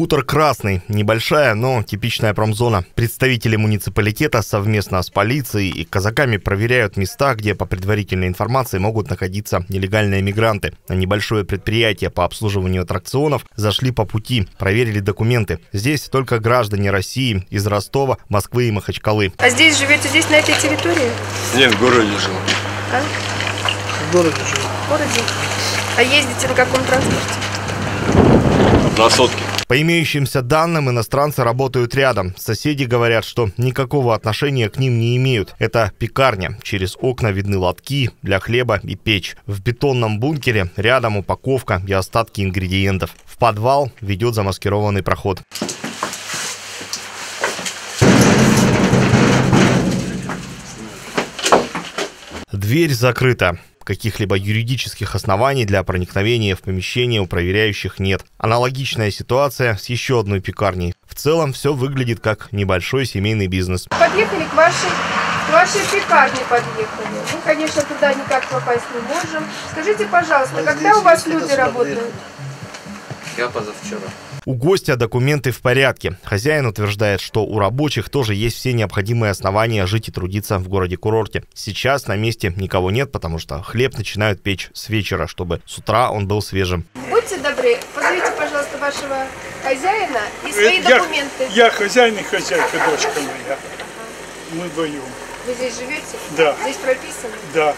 Хутор Красный. Небольшая, но типичная промзона. Представители муниципалитета совместно с полицией и казаками проверяют места, где по предварительной информации могут находиться нелегальные мигранты. На небольшое предприятие по обслуживанию аттракционов зашли по пути, проверили документы. Здесь только граждане России из Ростова, Москвы и Махачкалы. А здесь живете, здесь на этой территории? Нет, в городе жил. А? В городе живу. В городе? А ездите на каком транспорте? На сотке. По имеющимся данным, иностранцы работают рядом. Соседи говорят, что никакого отношения к ним не имеют. Это пекарня. Через окна видны лотки для хлеба и печь. В бетонном бункере рядом упаковка и остатки ингредиентов. В подвал ведет замаскированный проход. Дверь закрыта. Каких-либо юридических оснований для проникновения в помещение у проверяющих нет. Аналогичная ситуация с еще одной пекарней. В целом все выглядит как небольшой семейный бизнес. Подъехали к вашей, к вашей пекарне подъехали. Мы, конечно, туда никак попасть не можем. Скажите, пожалуйста, когда у вас люди работают? Я позавчера. У гостя документы в порядке. Хозяин утверждает, что у рабочих тоже есть все необходимые основания жить и трудиться в городе-курорте. Сейчас на месте никого нет, потому что хлеб начинают печь с вечера, чтобы с утра он был свежим. Будьте добры, позовите, пожалуйста, вашего хозяина и свои я, документы. я хозяин и хозяйка, дочка моя. Мы вдвоем. Вы здесь живете? Да. Здесь прописано? Да.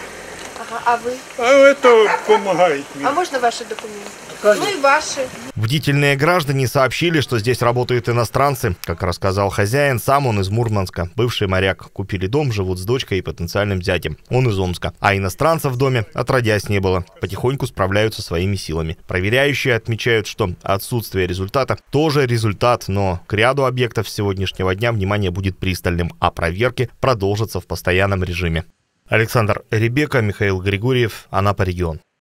Ага, а вы? А это помогает мне. А можно ваши документы? Ну и ваши. Бдительные граждане сообщили, что здесь работают иностранцы. Как рассказал хозяин, сам он из Мурманска, бывший моряк. Купили дом, живут с дочкой и потенциальным зятем. Он из Омска. А иностранцев в доме отродясь не было. Потихоньку справляются своими силами. Проверяющие отмечают, что отсутствие результата тоже результат, но к ряду объектов сегодняшнего дня внимание будет пристальным, а проверки продолжатся в постоянном режиме. Александр Ребека, Михаил Григорьев, Анапа регион.